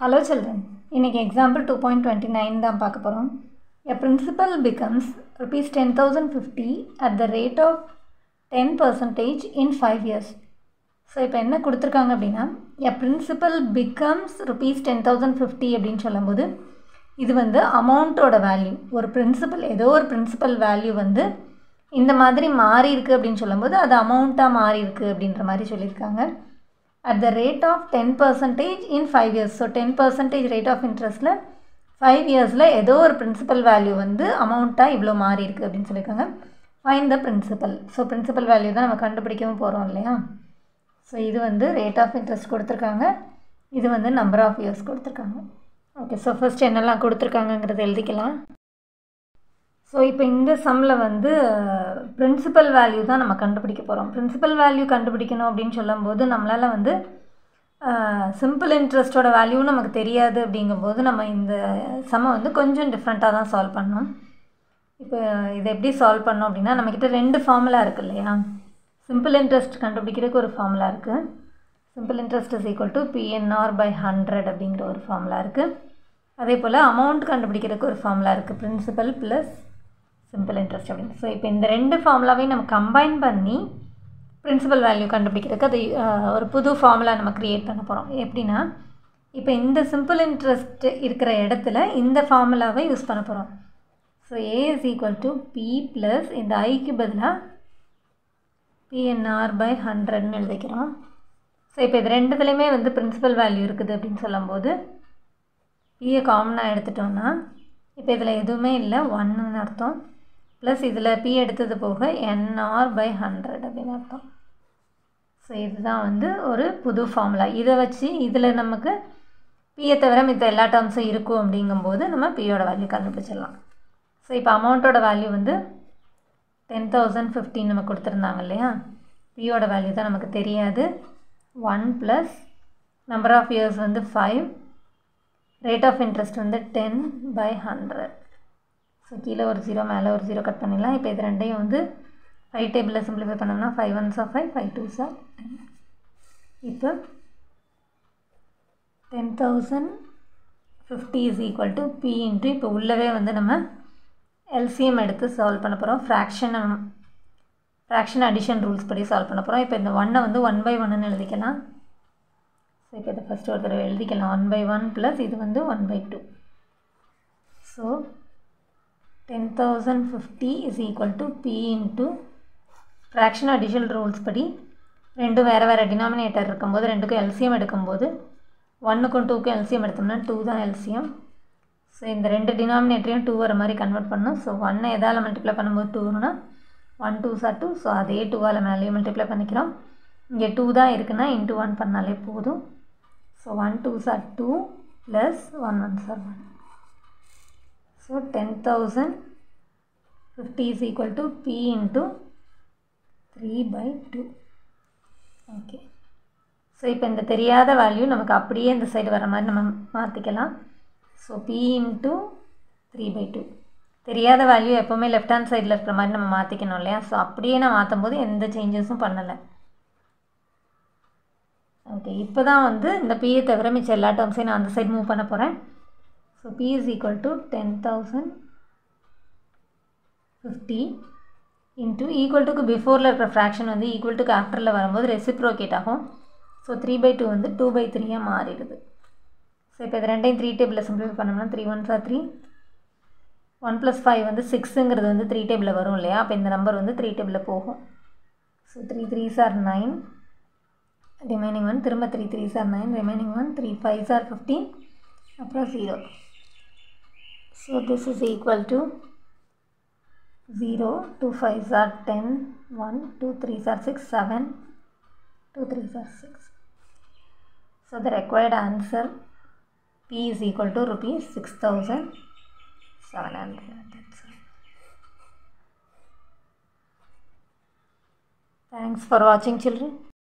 Hello children இன்றைக்கி example two point twenty nine தான் பார்க்க போகிறோம் a principal becomes rupees ten thousand fifty at the rate of ten percentage in five years so இப்போ என்ன கொடுத்துருக்காங்க அப்படின்னா a principal becomes rupees ten thousand fifty அப்படின்னு சொல்லும்போது இது வந்து அமௌண்ட்டோட வேல்யூ ஒரு பிரின்சிபல் ஏதோ ஒரு பிரின்சிபல் வேல்யூ வந்து இந்த மாதிரி மாறி இருக்குது அப்படின்னு சொல்லும்போது அது அமௌண்ட்டாக மாறி இருக்குது அப்படின்ற மாதிரி சொல்லியிருக்காங்க. At the rate of ten percentage in five years so ten percentage rate of இன்ட்ரெஸ்ட்டில் five இயர்ஸில் ஏதோ ஒரு பிரின்சிபல் வேல்யூ வந்து அமௌண்ட்டாக இவ்வளோ மாறி இருக்குது அப்படின்னு சொல்லியிருக்காங்க find the principal so principal value தான் நம்ம கண்டுபிடிக்கவும் போகிறோம் இல்லையா? ஸோ இது வந்து ரேட் ஆஃப் இன்ட்ரெஸ்ட் கொடுத்துருக்காங்க. இது வந்து நம்பர் ஆஃப் இயர்ஸ் கொடுத்துருக்காங்க. ஓகே ஸோ ஃபஸ்ட் என்னெல்லாம் கொடுத்துருக்காங்கங்கிறது எழுதிக்கலாம். ஸோ இப்போ இந்த சம்மில் வந்து பிரின்சிபல் வேல்யூ தான் நம்ம கண்டுபிடிக்க போகிறோம் பிரின்சிபல் வேல்யூ கண்டுபிடிக்கணும் அப்படின்னு சொல்லும்போது நம்மளால் வந்து சிம்பிள் இன்ட்ரெஸ்ட்டோட வேல்யூ நமக்கு தெரியாது அப்படிங்கும்போது நம்ம இந்த சம்மை வந்து கொஞ்சம் டிஃப்ரெண்ட்டாக தான் சால்வ் பண்ணோம் இப்போ இதை எப்படி சால்வ் பண்ணோம் அப்படின்னா நம்மக்கிட்ட ரெண்டு ஃபார்முலா இருக்குது இல்லையா? சிம்பிள் இன்ட்ரெஸ்ட் கண்டுபிடிக்கிறதுக்கு ஒரு ஃபார்முலா இருக்குது simple interest is equal to PNR by hundred அப்படிங்கிற ஒரு ஃபார்முலா இருக்குது அதே போல் அமௌண்ட் கண்டுபிடிக்கிறதுக்கு ஒரு ஃபார்முலா இருக்குது பிரின்சிபல் ப்ளஸ் சிம்பிள் இன்ட்ரெஸ்ட் அப்படின்னு ஸோ இப்போ இந்த ரெண்டு ஃபார்முலாவையும் நம்ம கம்பைன் பண்ணி பிரின்சிபல் வேல்யூ கண்டுபிடிக்கிறதுக்கு அது ஒரு புது ஃபார்முலா நம்ம க்ரியேட் பண்ண போகிறோம் எப்படின்னா இப்போ இந்த சிம்பிள் இன்ட்ரெஸ்ட் இருக்கிற இடத்துல இந்த ஃபார்முலாவை யூஸ் பண்ண போகிறோம் so A is equal to P plus இந்த ஐக்கு பதிலாக பிஎன்ஆர் பை ஹண்ட்ரட்னு எழுதிக்கிறோம். ஸோ இப்போ இது ரெண்டுத்துலேயுமே வந்து பிரின்சிபல் வேல்யூ இருக்குது அப்படின்னு சொல்லும்போது பிஏ காமனாக எடுத்துட்டோம்னா இப்போ இதில் எதுவுமே இல்லை ஒன்றுன்னு அர்த்தம். ப்ளஸ் இதில் பி எடுத்தது போக என்ஆர் பை ஹண்ட்ரட் அப்படின்னு அர்த்தம். ஸோ இதுதான் வந்து ஒரு புது ஃபார்முலா இதை வச்சு இதில் நமக்கு பியை தவிர மித்த எல்லா டேர்ம்ஸும் இருக்கும் அப்படிங்கும்போது நம்ம பியோட வேல்யூ கண்டுபிடிச்சிடலாம். ஸோ இப்போ அமௌண்ட்டோட வேல்யூ வந்து டென் தௌசண்ட் ஃபிஃப்டின் நம்ம கொடுத்துருந்தாங்க இல்லையா? பியோட வேல்யூ தான் நமக்கு தெரியாது. One plus number of years வந்து ஃபைவ் ரேட் ஆஃப் இன்ட்ரெஸ்ட் வந்து டென் பை ஹண்ட்ரட் ஸோ கீழே ஒரு ஜீரோ மேலே ஒரு ஜீரோ கட் பண்ணிடலாம். இப்போ இது ரெண்டையும் வந்து ஃபைவ் டேபிளில் சிம்பிளிஃபை பண்ணோம்னா five ones of five five two are ten இப்போ ten thousand fifty is equal to P into இப்போ உள்ளவே வந்து நம்ம எல்சிஎம் எடுத்து சால்வ் பண்ண போகிறோம் ஃப்ராக்ஷன் ஃப்ராக்ஷன் அடிஷன் ரூல்ஸ் படி சால்வ் பண்ண போகிறோம் இப்போ இந்த ஒன்னை வந்து ஒன் பை ஒன்னு எழுதிக்கலாம். ஸோ இப்போ இதை ஃபஸ்ட்டு ஒரு தடவை எழுதிக்கலாம். ஒன் பை ஒன் ப்ளஸ் இது வந்து one by two so ten thousand fifty is equal to P into fraction additional rules படி ரெண்டும் வேறு வேறு டினாமினேட்டர் இருக்கும்போது ரெண்டுக்கும் எல்சியம் எடுக்கும்போது ஒன்றுக்கும் டூக்கும் எல்சியம் எடுத்தோம்னா டூ தான் எல்சியம் ஸோ இந்த ரெண்டு டினாமினேட்டரையும் டூ வர மாதிரி கன்வெர்ட் பண்ணணும். ஸோ ஒன்னை எதால் மல்டிப்ளை பண்ணும்போது டூனா one two are two so அதே டூவால் மேலேயும் மல்டிப்ளை பண்ணிக்கிறோம். இங்கே டூ தான் இருக்குன்னா இன்ட்டு ஒன் பண்ணாலே போதும். So one two are two plus one one are one so ten thousand fifty is equal to P into three by two okay so இப்போ இந்த தெரியாத வேல்யூ நமக்கு அப்படியே இந்த சைடு வர மாதிரி நம்ம மாற்றிக்கலாம் so P into three by two தெரியாத வேல்யூ எப்போவுமே லெஃப்ட் ஹேண்ட் சைடில் இருக்கிற மாதிரி நம்ம மாற்றிக்கணும் இல்லையா? ஸோ அப்படியே நான் மாற்றும் போது எந்த சேஞ்சஸும் பண்ணலை. ஓகே இப்போ தான் வந்து இந்த பியை தவிர மிச்சம் எல்லா டேர்ம்ஸையும் நான் அந்த சைடு மூவ் பண்ண போகிறேன் so P is equal to ten thousand fifty into equal டுக்கு பிஃபோரில் இருக்கிற ஃப்ராக்ஷன் வந்து ஈக்குவல் டுக்கு ஆஃப்டரில் வரும்போது ரெசிப்ரோகேட் ஆகும். ஸோ த்ரீ பை டூ வந்து டூ பை த்ரீயாக மாறிடுது. ஸோ இப்போ இது ரெண்டையும் த்ரீ டேபிளில் சிம்பிளிஃபை பண்ணோம்னா three one are three one plus five வந்து சிக்ஸுங்கிறது வந்து த்ரீ டேபிளில் வரும் இல்லையா? அப்போ இந்த நம்பர் வந்து த்ரீ டேபிளில் போகும். So three threes are nine remaining one திரும்ப three threes are nine remaining one three five are fifteen அப்புறம் zero So this is equal to 0, 2 5s are 10, 1, 2 3s are 6, 7, 2 3s are 6. So the required answer P is equal to rupees 6700. That's all. Thanks for watching children.